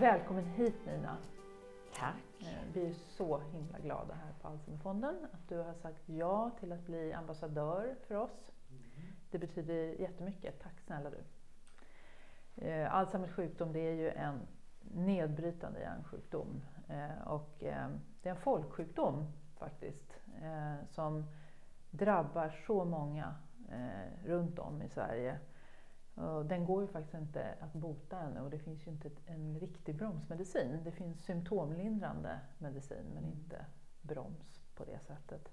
Välkommen hit Nina. Tack. Eh, Vi är så himla glada här på Alzheimerfonden att du har sagt ja till att bli ambassadör för oss. Det betyder jättemycket. Tack snälla du. Eh, Alzheimers sjukdom det är ju en nedbrytande hjärnsjukdom eh, och det är en folksjukdom faktiskt som drabbar så många runt om i Sverige. Den går ju faktiskt inte att bota ännu och det finns ju inte en riktig bromsmedicin. Det finns symptomlindrande medicin men inte broms på det sättet.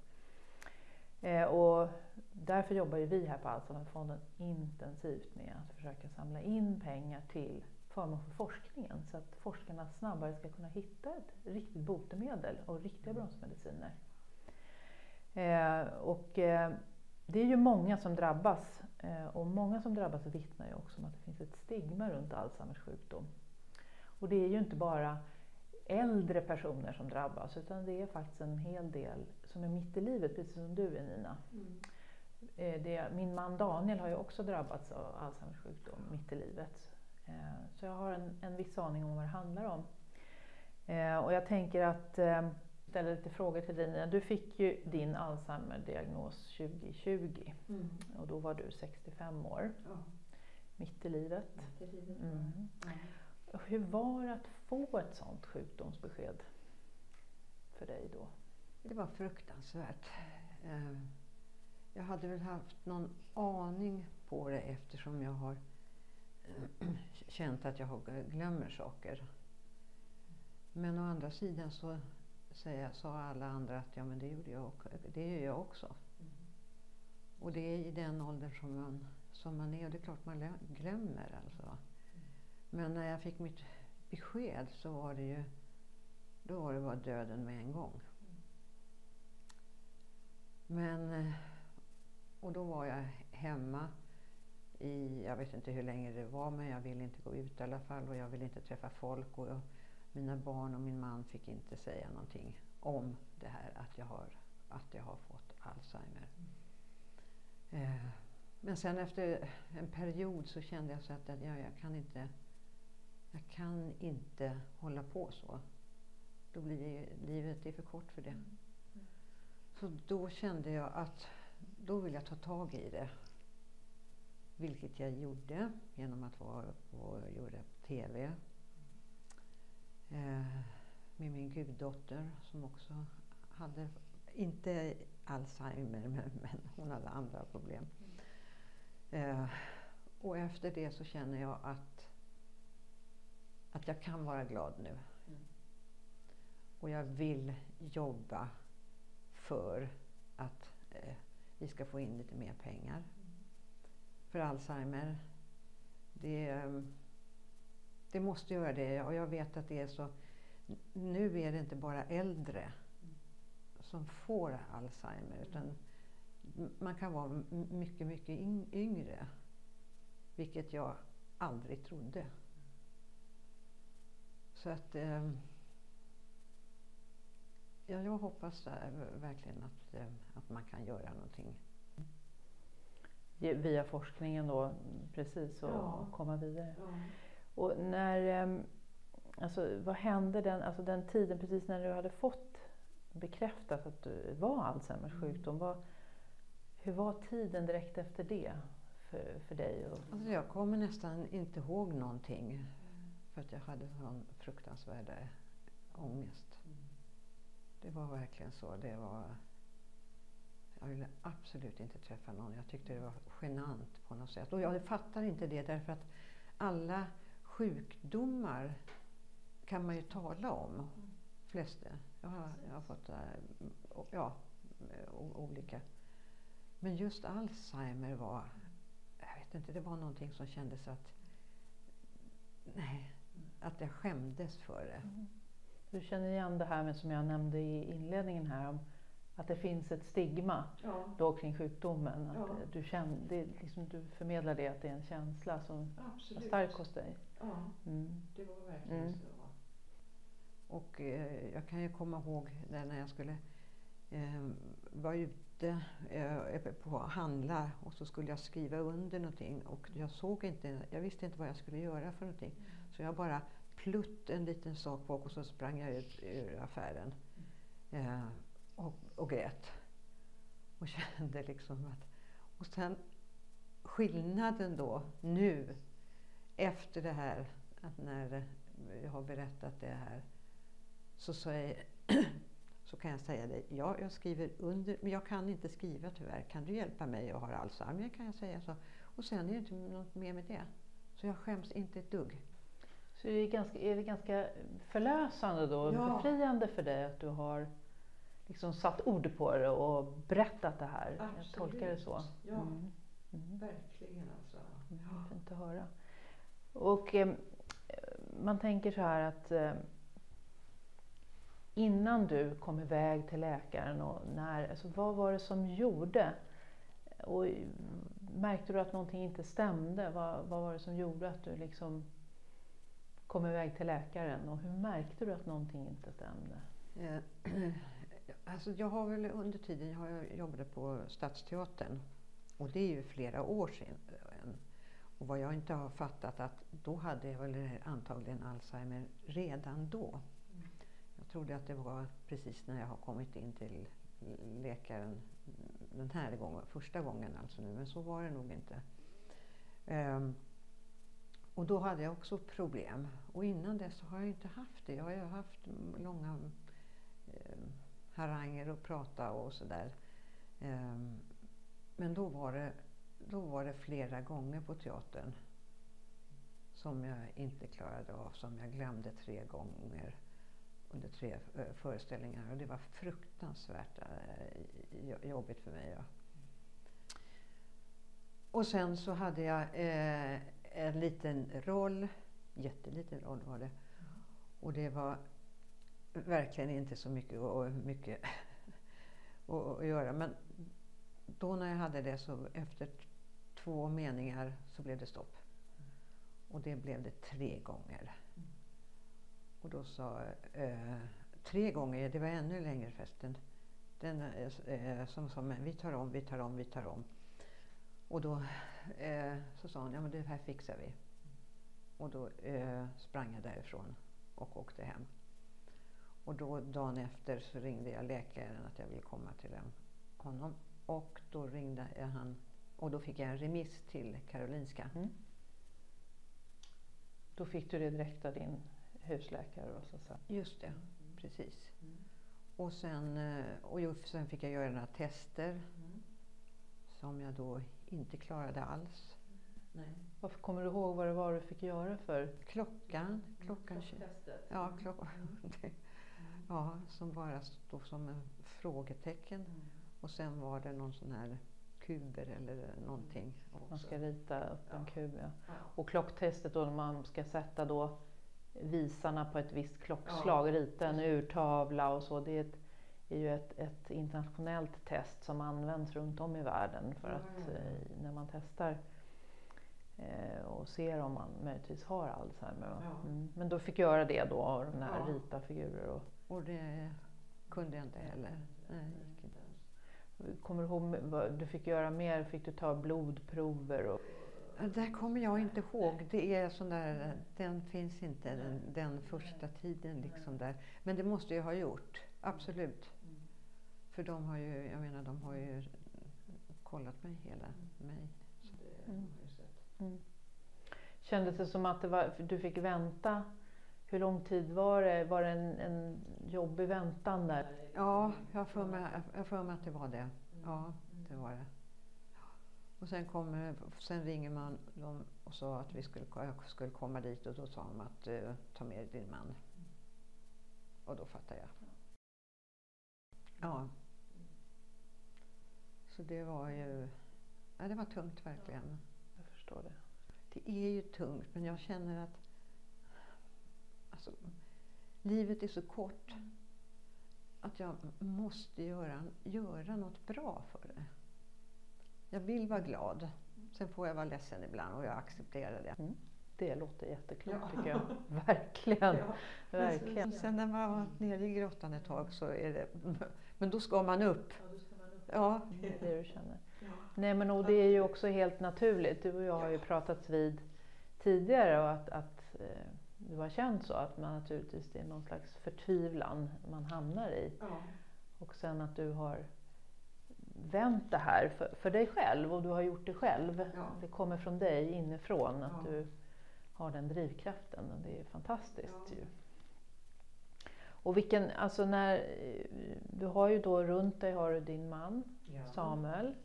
Eh, och därför jobbar ju vi här på Alzheimerfonden intensivt med att försöka samla in pengar till förmån för forskningen så att forskarna snabbare ska kunna hitta ett riktigt botemedel och riktiga bromsmediciner. Eh, och, eh, det är ju många som drabbas eh, och många som drabbas vittnar ju också om att det finns ett stigma runt Alzheimers sjukdom. Och det är ju inte bara äldre personer som drabbas utan det är faktiskt en hel del som är mitt i livet, precis som du är Nina. Eh, Det, min man Daniel har ju också drabbats av Alzheimers sjukdom mitt i livet. Eh, Så jag har en, en viss aning om vad det handlar om. Och jag tänker att ställa lite frågor till dig Nina. Du fick ju din Alzheimer-diagnos 2020 Mm. och då var du 65 år, Ja, mitt i livet. det är livet. Mm. Ja. Hur var det att få ett sådant sjukdomsbesked för dig då? Det var fruktansvärt. Eh, Jag hade väl haft någon aning på det eftersom jag har eh, känt att jag glömmer saker. Men å andra sidan så säger, sa alla andra att ja, men det, gjorde jag, också- det gör jag också. Och det är i den åldern som man, som man är och det är klart man glö- glömmer alltså. Men när jag fick mitt besked så var det ju, då var det bara döden med en gång. Men, eh, och då var jag hemma i, jag vet inte hur länge det var, men jag ville inte gå ut i alla fall och jag ville inte träffa folk och jag, mina barn och min man fick inte säga någonting om det här att jag har, att jag har fått Alzheimer. Eh, men sen efter en period så kände jag så att jag, jag kan inte jag kan inte hålla på så. Då blir livet är för kort för det. Så då kände jag att då vill jag ta tag i det. Vilket jag gjorde genom att vara och gjorde TV. Eh, med min guddotter som också hade, inte Alzheimer, men, men hon hade andra problem. Eh, och efter det så känner jag att, att jag kan vara glad nu. Och jag vill jobba för att eh, vi ska få in lite mer pengar. För Alzheimer. Det, eh, det måste göra det och jag vet att det är så. Nu är det inte bara äldre som får Alzheimer utan man kan vara mycket, mycket yng- yngre. Vilket jag aldrig trodde. Så att eh, ja, jag hoppas verkligen att, eh, att man kan göra någonting. Via forskningen då, precis, och Ja. komma vidare. Och när, ehm, alltså, vad hände den, alltså den tiden precis när du hade fått bekräftat att du var Alzheimers Mm. sjukdom? Vad, hur var tiden direkt efter det för, för dig? Och, Alltså jag kommer nästan inte ihåg någonting. För att jag hade sån fruktansvärd eh, ångest. Det var verkligen så. Det var, jag ville absolut inte träffa någon. Jag tyckte det var genant på något sätt. Och jag fattar inte det därför att alla sjukdomar kan man ju tala om. Flesta. Jag har, jag har fått eh, ja, olika. Men just Alzheimer var, jag vet inte, det var någonting som kändes att, nej, att jag skämdes för det. du känner igen det här med, som jag nämnde i inledningen här, om att det finns ett stigma Ja, då kring sjukdomen. Att Ja. du, känner, det, är liksom, du förmedlar det, att det är en känsla som var absolut. stark hos dig. Ja, Mm. det var verkligen Mm. så. Och eh, jag kan ju komma ihåg där när jag skulle eh, vara ute eh, på att handla och så skulle jag skriva under någonting och jag såg inte, jag visste inte vad jag skulle göra för någonting. Så jag bara plutt en liten sak bak och så sprang jag ut ur affären. Eh, och, och grät. Och kände liksom att... Och sen skillnaden då, nu, efter det här, att när jag har berättat det här, så, så, är, så kan jag säga det. Ja, jag skriver under, men jag kan inte skriva tyvärr. Kan du hjälpa mig? Jag har Alzheimer, kan jag säga så. Och sen är det inte något mer med det. Så jag skäms inte ett dugg. Så är det ganska, är det ganska förlösande då, Ja. befriande för dig att du har liksom satt ord på det och berättat det här? Jag tolkar det så. Ja, Mm. Mm. verkligen alltså. Mm, Fint att höra. Och eh, man tänker så här att eh, innan du kom iväg till läkaren, och när, alltså, vad var det som gjorde? Och märkte du att någonting inte stämde? Vad, vad var det som gjorde att du liksom kom iväg till läkaren? Och hur märkte du att någonting inte stämde? Eh, Alltså jag har väl under tiden jag jobbade på Stadsteatern och det är ju flera år sedan. Eh, och vad jag inte har fattat att då hade jag väl antagligen Alzheimer redan då. Jag trodde att det var precis när jag har kommit in till läkaren den här gången, första gången alltså nu, men så var det nog inte. Um, och då hade jag också problem. Och innan dess har jag inte haft det. Jag har haft långa eh, haranger och prata och sådär. Um, men då var, det, då var det flera gånger på teatern som jag inte klarade av, som jag glömde tre gånger under tre eh, föreställningar. Och det var fruktansvärt eh, jobbigt för mig. Ja. Och sen så hade jag eh, en liten roll, jätteliten roll var det. Och det var verkligen inte så mycket, och mycket att, göra. Men då när jag hade det så efter två meningar så blev det stopp. Och det blev det tre gånger. Och då sa eh, tre gånger, det var ännu längre förresten. Den eh, som sa, men vi tar om, vi tar om, vi tar om. Och då eh, så sa hon, ja men det här fixar vi. Och då eh, sprang jag därifrån och åkte hem. Och då dagen efter så ringde jag läkaren att jag ville komma till honom. Och då ringde han och då fick jag en remiss till Karolinska. Då fick du det direkt av din husläkare? Och så, så. Just det, precis. Och sen, eh, och sen fick jag göra några tester som jag då inte klarade alls. Varför kommer du ihåg vad det var du fick göra för Klockan, klockan tjugo- testet? Ja, klockan. Ja, som bara stod som en frågetecken. Och sen var det någon sån här kuber eller någonting. Man också. ska rita upp en Ja. kub. Ja. Ja. Och klocktestet då när man ska sätta då visarna på ett visst klockslag, rita en urtavla och så. Det är, ett, är ju ett, ett internationellt test som används runt om i världen för att eh, när man testar eh, och ser om man möjligtvis har Alzheimer. Ja. Mm. Men då fick jag göra det då, och den här Ja. rita figurer. Och, Och det kunde jag inte heller. Nej, det gick inte ens. Kommer du ihåg vad du fick göra mer? Fick du ta blodprover? Och, Det kommer jag inte ihåg. Det är sån där, den finns inte den, den första tiden liksom där. Men det måste jag ha gjort, absolut. För de har ju, jag menar de har ju kollat mig hela mig. Mm. Mm. Kändes det som att var, du fick vänta? Hur lång tid var det? Var det en, en jobbig väntan där? Ja, jag för mig, jag för mig att det var det. Ja, det var det. Och sen, kommer, sen ringer man dem och sa att vi skulle, jag skulle komma dit och då sa de att eh, ta med din man. Och då fattade jag. Ja. Så det var ju, ja, det var tungt verkligen. Jag förstår det. Det är ju tungt men jag känner att alltså, livet är så kort att jag måste göra, göra något bra för det. Jag vill vara glad. Sen får jag vara ledsen ibland och jag accepterar det. Det låter jätteklokt Ja. tycker jag. Verkligen. Verkligen. Sen när man har varit nere i grottan ett tag så är det... Men då ska man upp. Ja. Det är det du känner. Nej men och det är ju också helt naturligt. Du och jag har ju pratats vid tidigare och att, att eh, du har känt så, att man naturligtvis det är någon slags förtvivlan man hamnar i. Ja. Och sen att du har vänt det här för, för dig själv och du har gjort det själv. Ja. Det kommer från dig inifrån att Ja. du har den drivkraften och det är fantastiskt ju. Och vilken, alltså när, du har ju då runt dig har du din man. Samuel,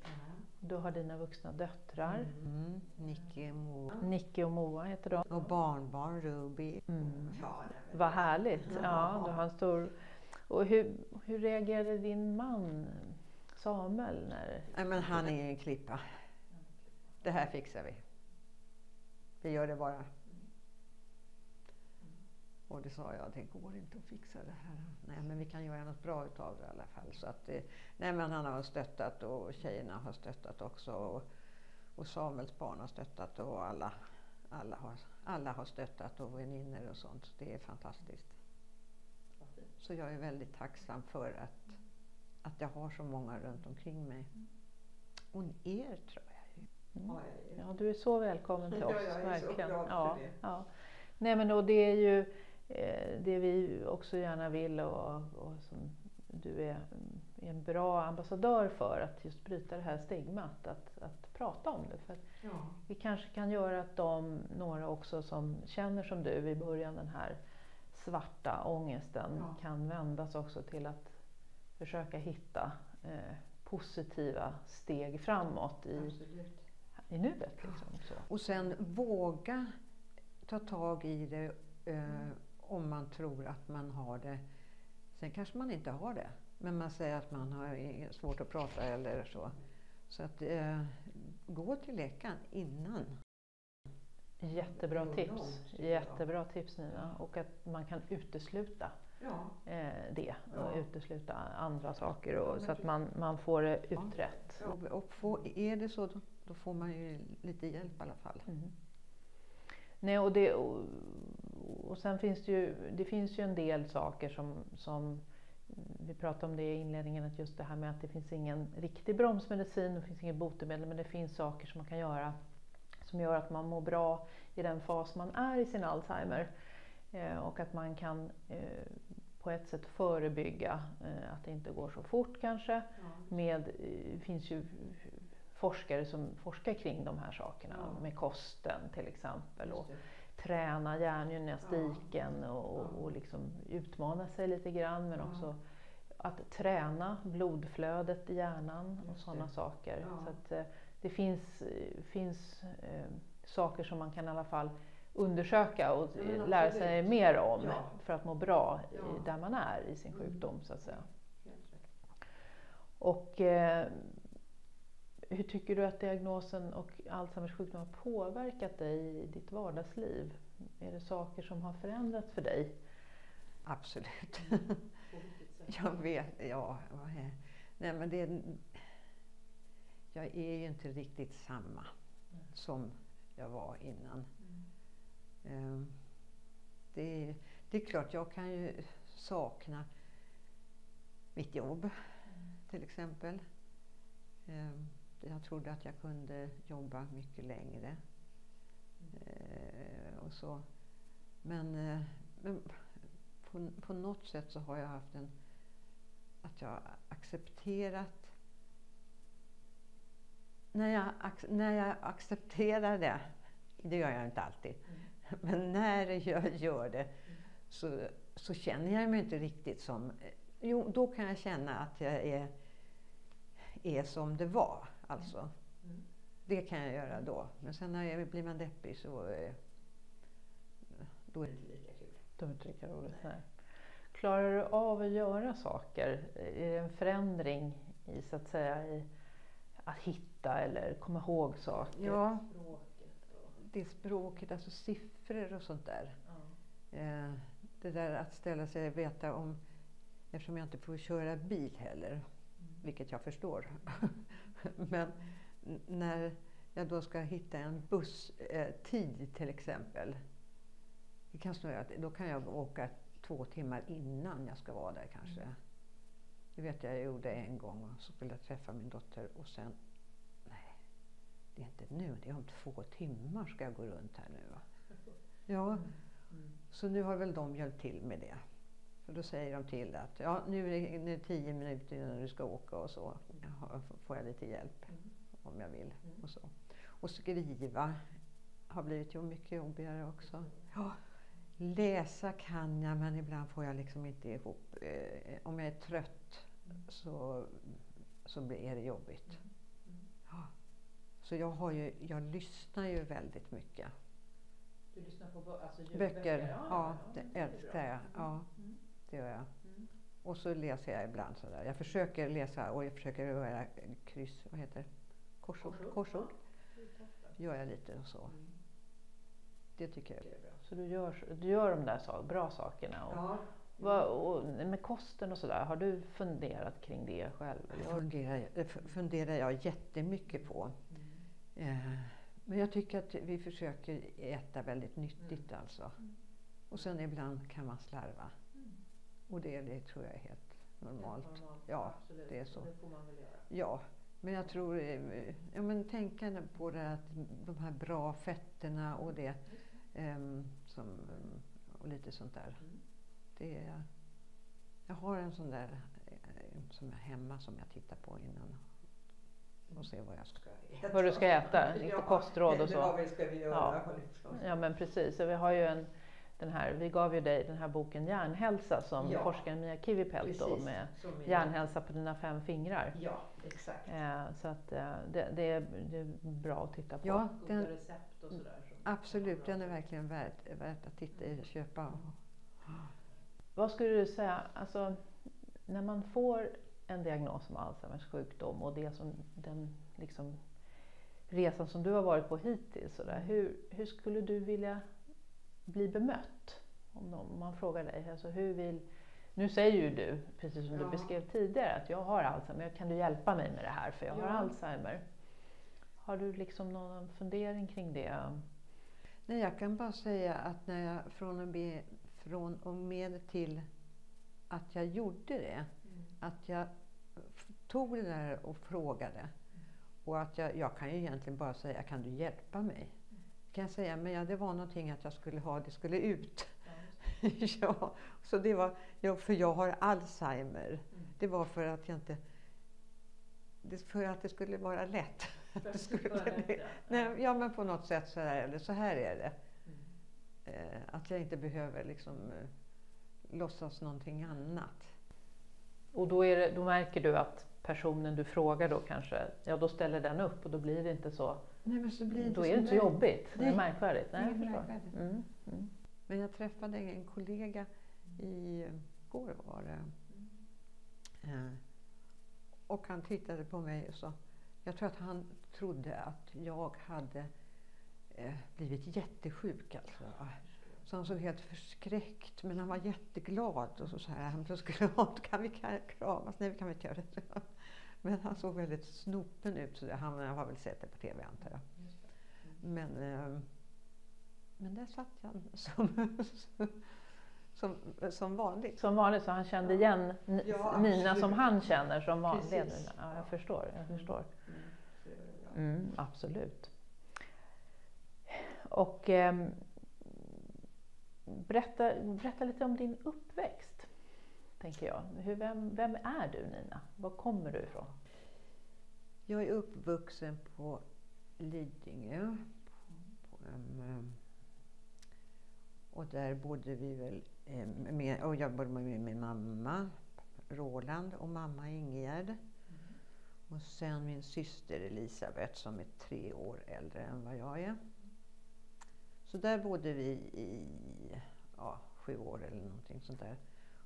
du har dina vuxna döttrar, Mm. Nicky, Moa. Nicky och Moa heter de. Och barnbarn Ruby. Mm. Vad härligt! Ja, du har en stor... Och hur, hur reagerade din man Samuel när... Nej, men han är en klippa. Det här fixar vi. Vi gör det bara. Och det sa jag, det går inte att fixa det här. Nej, men vi kan göra något bra utav det i alla fall. Så att det, nej, men han har stöttat och tjejerna har stöttat också. Och, och Samuels barn har stöttat och alla, alla, har, alla har stöttat och vänner och sånt. Så det är fantastiskt. Så jag är väldigt tacksam för att, att jag har så många runt omkring mig. Och er tror jag ju. Mm. Ja, du är så välkommen till Ja, oss, jag är så verkligen. glad för ja, det. Ja. Nej, men och det är ju eh, det vi också gärna vill och, och som du är mm, är en bra ambassadör för, att just bryta det här stigmat, att, att prata om det. För att Ja. vi kanske kan göra att de, några också som känner som du i början, den här svarta ångesten, Ja. kan vändas också till att försöka hitta eh, positiva steg framåt i, Absolut. i nuet. Liksom, så. Och sen våga ta tag i det eh, om man tror att man har det. Sen kanske man inte har det. Men man säger att man har svårt att prata eller så. Så att eh, gå till läkaren innan. Jättebra tips. Jättebra tips Nina. Och att man kan utesluta Ja. eh, det och Ja. utesluta andra saker och, Ja, så att man, man får det Ja. utrett. Och, och få, är det så då, då får man ju lite hjälp i alla fall. Mm. Nej, och, det, och, och sen finns det ju, det finns ju en del saker som, som vi pratade om det i inledningen, att just det här med att det finns ingen riktig bromsmedicin, det finns inget botemedel, men det finns saker som man kan göra som gör att man mår bra i den fas man är i sin Alzheimer. Eh, och att man kan eh, på ett sätt förebygga eh, att det inte går så fort kanske. Med, eh, det finns ju forskare som forskar kring de här sakerna, Ja. med kosten till exempel. Och träna hjärngymnastiken och, och, Ja. och liksom utmana sig lite grann men Ja. också att träna blodflödet i hjärnan och sådana saker. Ja. Så att, eh, det finns, finns eh, saker som man kan i alla fall undersöka och Ja, eh, lära sig mer om Ja. för att må bra i, Ja. där man är i sin Mm. sjukdom så att säga. Rätt. Och eh, hur tycker du att diagnosen och Alzheimers sjukdom har påverkat dig i ditt vardagsliv? Är det saker som har förändrats för dig? Absolut. Jag vet, ja. Nej men det, jag är ju inte riktigt samma som jag var innan. Ehm, Det, det är klart, jag kan ju sakna mitt jobb till exempel. Ehm, jag trodde att jag kunde jobba mycket längre. Eh, och så. Men, eh, men på, på något sätt så har jag haft en... Att jag accepterat... När jag, när jag accepterar det, det gör jag inte alltid, men när jag gör det så, så känner jag mig inte riktigt som... Jo, då kan jag känna att jag är, är som det var. Alltså. Det kan jag göra då. Men sen när jag blir man deppig så... eh, Då är det inte lika kul. Det var inte lika roligt. Nej. Klarar du av att göra saker? Är det en förändring i, så att säga, i att hitta eller komma ihåg saker? Ja, det är språket, alltså siffror och sånt där. Eh, det där att ställa sig och veta om, eftersom jag inte får köra bil heller, vilket jag förstår. Men när jag då ska hitta en busstid eh, tid till exempel. Det kan att då kan jag åka två timmar innan jag ska vara där kanske. Det vet jag jag gjorde en gång och så skulle jag träffa min dotter och sen, nej, det är inte nu, det är om två timmar ska jag gå runt här nu. Va? Ja, Så nu har väl de hjälpt till med det. För då säger de till att ja, nu är det, tio minuter innan du ska åka och så får jag lite hjälp om jag vill. Och, så. och skriva har blivit ju mycket jobbigare också. Ja, läsa kan jag men ibland får jag liksom inte ihop. Eh, om jag är trött så, så är det jobbigt. Ja. Så jag, har ju, jag lyssnar ju väldigt mycket. Du lyssnar på alltså böcker? Ja, ja, det älskar jag. Ja, det gör jag. Och så läser jag ibland sådär. Jag försöker läsa och jag försöker göra kryss, vad heter det? Korsord. Korsord. Korsord. Gör jag lite och så. Det tycker jag är bra. Så du gör, du gör de där så, bra sakerna? Och, Ja. vad, och med kosten och sådär, har du funderat kring det själv? Det funderar, det funderar jag jättemycket på. Eh, men jag tycker att vi försöker äta väldigt nyttigt alltså. Och sen ibland kan man slarva. Och det, det tror jag är helt normalt. Ja, det är så. Det får man väl göra. Ja, men jag tror, eh, ja men tänka på det att de här bra fetterna och det, ehm, som, och lite sånt där. Det är, jag har en sån där eh, som är hemma som jag tittar på innan och ser vad jag ska äta. Vad du ska äta, lite kostråd och så. Vad vi ska vi göra. Ja. Ja men precis, vi har ju en, den här, vi gav ju dig den här boken Hjärnhälsa som Ja. forskaren Mia Kivipelt då Precis, med Hjärnhälsa på dina fem fingrar. Ja, exakt. Eh, så att eh, det, det, är, det är bra att titta på. Ja, den, recept och sådär. absolut. Den är verkligen värd, värt att titta i, köpa. Vad skulle du säga, alltså när man får en diagnos som Alzheimers sjukdom och det som den liksom, resan som du har varit på hittills, så där, hur, hur skulle du vilja bli bemött? Om, någon, om man frågar dig, alltså hur vill, nu säger ju du, precis som du Ja. beskrev tidigare, att jag har Alzheimer, kan du hjälpa mig med det här för jag har Ja. Alzheimer. Har du liksom någon fundering kring det? Nej, jag kan bara säga att när jag från och med, från och med till att jag gjorde det, att jag tog det där och frågade. Och att jag, jag kan ju egentligen bara säga, kan du hjälpa mig? Kan jag säga, men ja, det var någonting att jag skulle ha, det skulle ut. ja, så det var, ja, för jag har Alzheimer. Det var för att jag inte, det, för att det skulle vara lätt. det skulle, nej, ja, men på något sätt så här, eller så här är det. Eh, att jag inte behöver liksom eh, låtsas någonting annat. Och då, är det, då märker du att personen du frågar då kanske, ja då ställer den upp och då blir det inte så, Nej, men så blir det då är det inte så jobbigt, det är märkvärdigt. Nej, jag märkvärdigt. Mm, mm. Men jag träffade en kollega i går var det. Eh, och han tittade på mig och sa, jag tror att han trodde att jag hade eh, blivit jättesjuk alltså. Så han såg helt förskräckt men han var jätteglad och så sa han, så skulle han, kan vi kramas? Nej, vi kan vi inte göra det. Men han såg väldigt snopen ut, så han har väl sett det på TV antar jag. Men, eh, men där satt jag som, som, som vanligt. Som vanligt, så han kände igen Ja, Nina absolut. som han känner som vanlig Precis. Nina. Ja, jag förstår. Jag förstår. Så, ja. Mm, absolut. Och ehm, berätta, berätta lite om din uppväxt, tänker jag. Hur, vem, vem är du Nina? Var kommer du ifrån? Jag är uppvuxen på Lidingö. På, en, eh, och där bodde vi väl eh, med, och jag bodde med min mamma Roland och mamma Ingegärd. Och sen min syster Elisabeth som är tre år äldre än vad jag är. Så där bodde vi i ja, sju år eller någonting sånt där.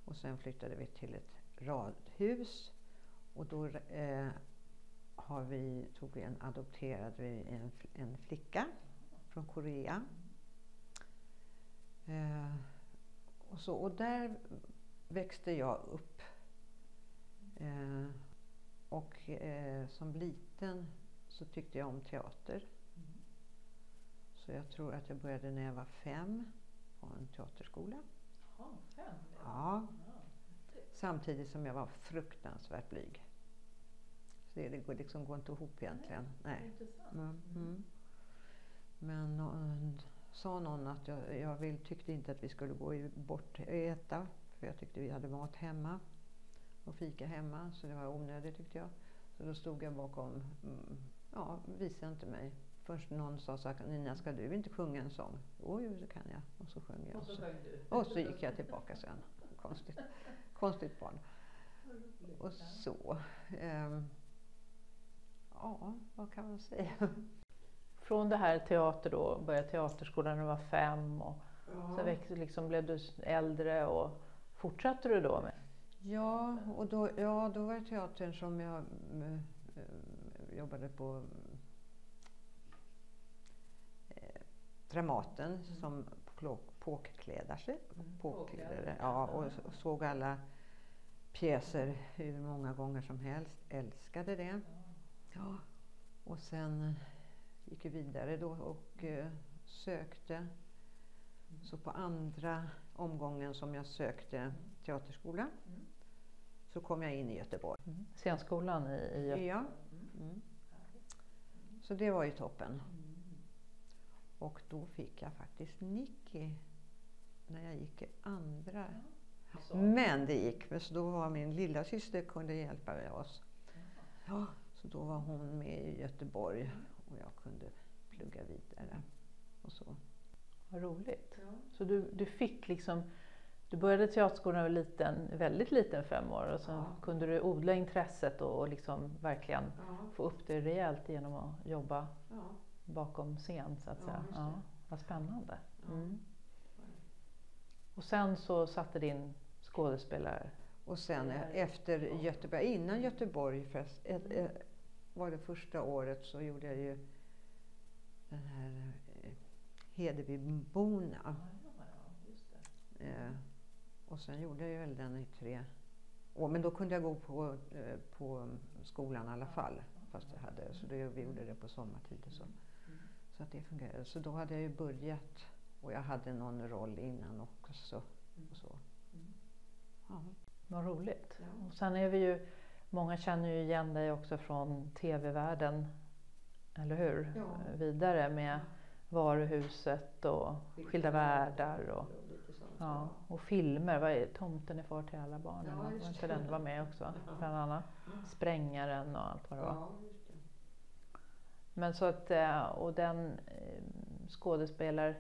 Och sen flyttade vi till ett radhus. Och då eh, har vi, tog vi en, adopterade vi en, en flicka från Korea. Eh, och, så, och där växte jag upp. Eh, och eh, som liten så tyckte jag om teater. Så jag tror att jag började när jag var fem på en teaterskola. Ja. Samtidigt som jag var fruktansvärt blyg. Så det, det går liksom går inte ihop egentligen. Nej. Men, mm. Men eh, sa någon att jag, jag vill, tyckte inte att vi skulle gå bort och äta. För jag tyckte vi hade mat hemma. Och fika hemma. Så det var onödigt tyckte jag. Så då stod jag bakom, mm, ja, visade inte mig. Först någon sa så här, Nina ska du inte sjunga en sång? Jo, jo det kan jag. Och så sjöng jag. Och så Så- sjöng du. och så gick jag tillbaka sen. Konstigt, konstigt barn. Och så. ehm, ja, vad kan man säga? Från det här teater då, började teaterskolan när du var fem och så växte, liksom, blev du äldre och fortsatte du då med? Ja, och då, ja, då var det teatern som jag mm, eh, jobbade på eh, Dramaten som plå- påklädare. påklädare ja, och såg alla pjäser hur många gånger som helst. Älskade det. Ja. Och sen gick jag vidare då och eh, sökte. Så på andra omgången som jag sökte teaterskola så kom jag in i Göteborg. Mm. Scenskolan i, i Göteborg? Ja. Mm. Så det var ju toppen. Och då fick jag faktiskt Nicky när jag gick i andra. Men det gick, för så då var min lilla syster kunde hjälpa oss. Ja, så då var hon med i Göteborg och jag kunde plugga vidare. Och så. Vad roligt. Så du, du fick liksom, du började teaterskolan när du var liten, väldigt liten, fem år, och sen Ja. kunde du odla intresset och, och liksom verkligen få upp det rejält genom att jobba bakom scen så att Ja, säga. det. Ja, vad spännande. Ja. Mm. Och sen så satte din skådespelare... Och sen efter Göteborg, innan Göteborg fest, ett, ett, var det första året så gjorde jag ju den här eh, Hedebyborna. Eh, och sen gjorde jag väl den i tre år. Men då kunde jag gå på, eh, på skolan i alla fall. Fast jag hade, så det, vi gjorde det på sommartid och så. Så att det fungerade. Så då hade jag ju börjat och jag hade någon roll innan också. Och så. Ja. Vad roligt. Och sen är vi ju, många känner ju igen dig också från TV-världen, eller hur? Ja. Vidare med Varuhuset och Skilda världar och, ja, och filmer. Vad är Tomten är far till alla barn? Ja, den var med också? Bland annat. Sprängaren och allt vad det var. Ja. Men så att, eh, och den eh, skådespelar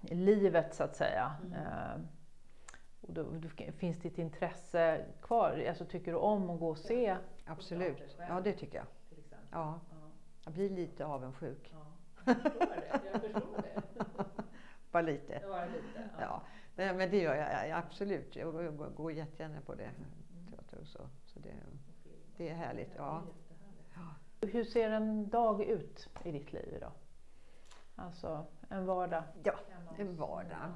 livet så att säga. Mm. Eh, Och då, då finns ditt intresse kvar? Alltså tycker du om att gå och se? Absolut. Ja, det tycker jag. Ja. Jag blir lite avundsjuk. Jag förstår det. Jag förstår det. Bara lite. Det var lite. Ja. Nej, men det gör jag, absolut. Jag går- jättegärna på det. Teater och så. så det, det är härligt. Ja. Hur ser en dag ut i ditt liv idag? Alltså en vardag? Ja, en vardag.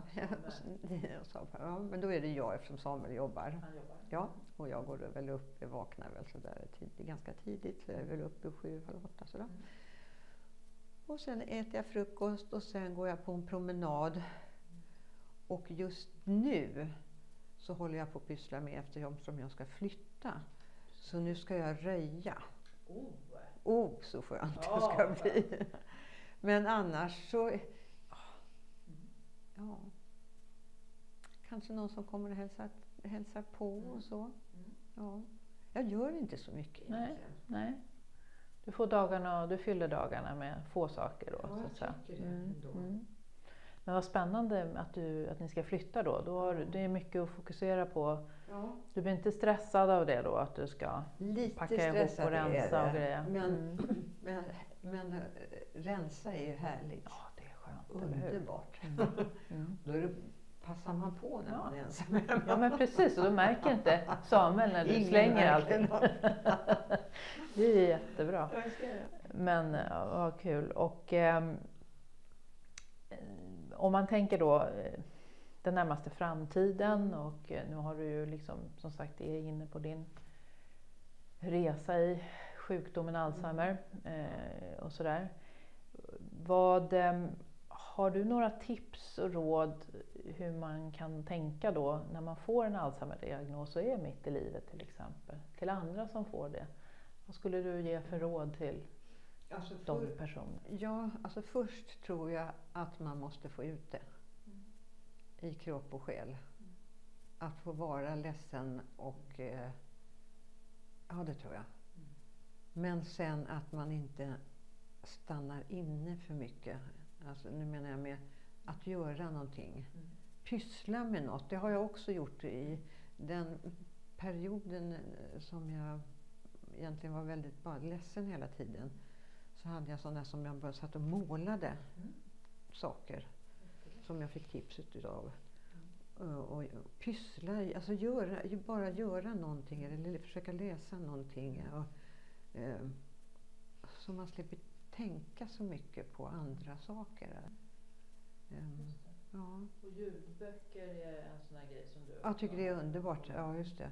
Så, ja, men då är det jag eftersom Samuel jobbar. Ja, och jag går väl upp, jag vaknar väl sådär tidigt, ganska tidigt. Så jag är väl uppe sju, halv åtta sådär. Och sen äter jag frukost och sen går jag på en promenad. Och just nu så håller jag på att pyssla med eftersom jag ska flytta. Så nu ska jag röja. Oh, så skönt det ska bli. Men annars så... Ja. Kanske någon som kommer och hälsar, hälsar på och så. Ja. Jag gör inte så mycket Nej. egentligen. Nej. Du får dagarna du fyller dagarna med få saker då. Ja, så att säga. det ändå. Men vad spännande att, du, att ni ska flytta då. då har, det är mycket att fokusera på. Ja. Du blir inte stressad av det då? Att du ska Lite packa ihop och rensa och grejer? Men, Mm. men, men eh, rensa är ju härligt. Ja, det är skönt? Underbart. Mm. Då är det, passar man på när Ja. man är ensam hemma. Ja men precis, och då märker inte Samuel när du Ingen slänger allting. något. Det är jättebra. Men vad kul. Och eh, om man tänker då eh, den närmaste framtiden och eh, nu har du ju liksom som sagt är inne på din resa i sjukdomen Alzheimer eh, och sådär. Vad, ehm, har du några tips och råd hur man kan tänka då när man får en Alzheimer-diagnos och är mitt i livet till exempel? Till andra som får det. Vad skulle du ge för råd till Alltså de för, personerna? ja, alltså först tror jag att man måste få ut det i kropp och själ. Att få vara ledsen och... Eh, ja, det tror jag. Men sen att man inte stannar inne för mycket. Alltså, nu menar jag med att göra någonting. Pyssla med något. Det har jag också gjort i den perioden eh, som jag egentligen var väldigt bara ledsen hela tiden. Så hade jag sådana som jag bara satt och målade saker som jag fick tips utav. Och, och pyssla, i- alltså göra, bara göra någonting eller försöka läsa någonting. Och, eh, så man slipper tänka så mycket på andra saker. Ehm, ja. Och ljudböcker är en sån här grej som du... Jag tycker det är underbart. Ja, just det.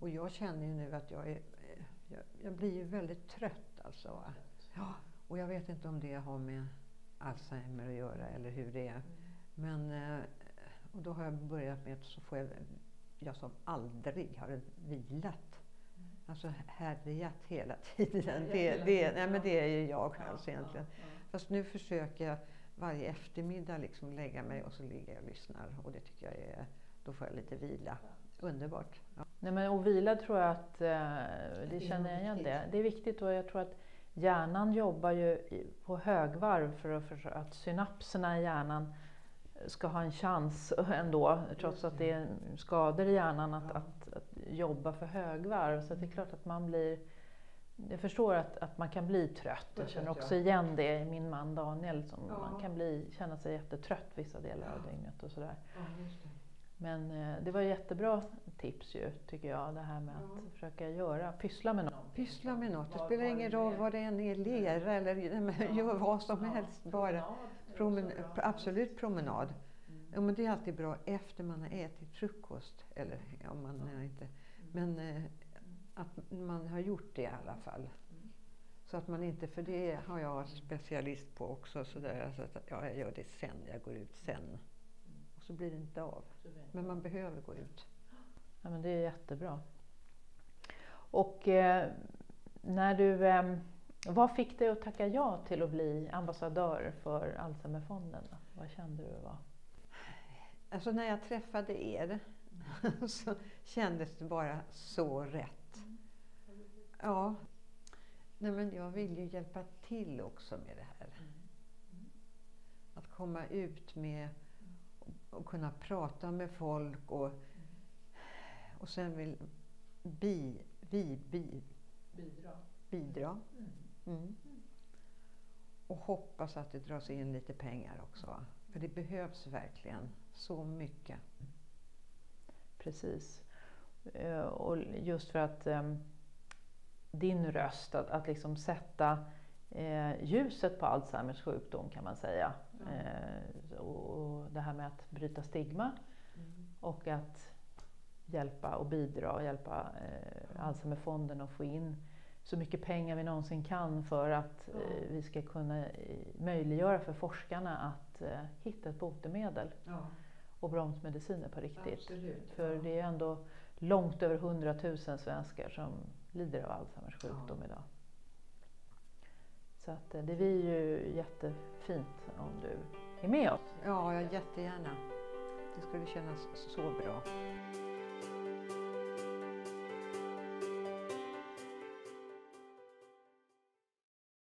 Och jag känner ju nu att jag är... eh, Jag, jag blir ju väldigt trött alltså. va. Ja, och jag vet inte om det har med Alzheimer att göra eller hur det är. Men eh, och då har jag börjat med att så får jag, jag som aldrig har vilat. Alltså härjat hela tiden. Det, det, nej, men det är ju jag alltså egentligen. Fast nu försöker jag varje eftermiddag liksom lägga mig och så ligger jag och lyssnar. Och det tycker jag är, då får jag lite vila. Underbart. Ja. Nej, men och vila tror jag att, eh, det känner jag igen det. Det är viktigt och jag tror att hjärnan jobbar ju på högvarv för att, för att synapserna i hjärnan ska ha en chans ändå, trots att det är skador i hjärnan, att, att, att jobba för högvarv. Så det är klart att man blir jag förstår att, att man kan bli trött. Jag känner också igen det i min man Daniel. Som Ja. Man kan bli, känna sig jättetrött vissa delar av dygnet och sådär. Men eh, det var jättebra tips ju, tycker jag. Det här med Ja. att försöka göra, pyssla med något. Pyssla med något. Det spelar ingen roll vad det än är, lera eller gör vad som helst. Bara. Promen, absolut promenad. Ja, men det är alltid bra efter man har ätit frukost. Eller om man är inte... Men eh, att man har gjort det i alla fall. Så att man inte, för det har jag specialist på också. Så där, alltså att, ja, jag gör det sen, jag går ut sen. Och så blir det inte av. Men man behöver gå ut. Ja, men det är jättebra. Och eh, när du, eh, vad fick dig att tacka ja till att bli ambassadör för Alzheimerfonden? Vad kände du var? Alltså när jag träffade er så kändes det bara så rätt. Ja. Nej men jag vill ju hjälpa till också med det här. Att komma ut med och kunna prata med folk och, och sen vill bi, vi bi, Bidra. bidra. Mm. Och hoppas att det dras in lite pengar också. För det behövs verkligen så mycket. Precis. Eh, Och just för att eh, din röst, att, att liksom sätta eh, ljuset på Alzheimers sjukdom kan man säga. Eh, och, det här med att bryta stigma och att hjälpa och bidra och hjälpa eh, Alzheimerfonden att få in så mycket pengar vi någonsin kan för att eh, vi ska kunna eh, möjliggöra för forskarna att eh, hitta ett botemedel Ja, och bromsmediciner på riktigt. absolut. För det är ändå långt över 100 000 svenskar som lider av Alzheimers sjukdom idag. Så att det blir ju jättefint om du är med oss. Ja, ja, jättegärna. Det skulle kännas så bra.